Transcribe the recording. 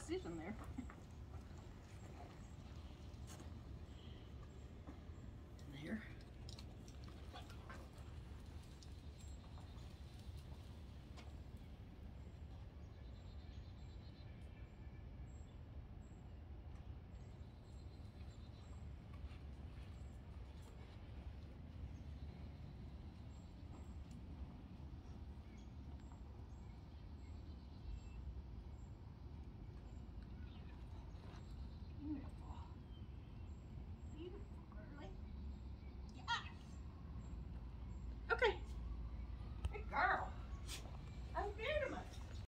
decision there.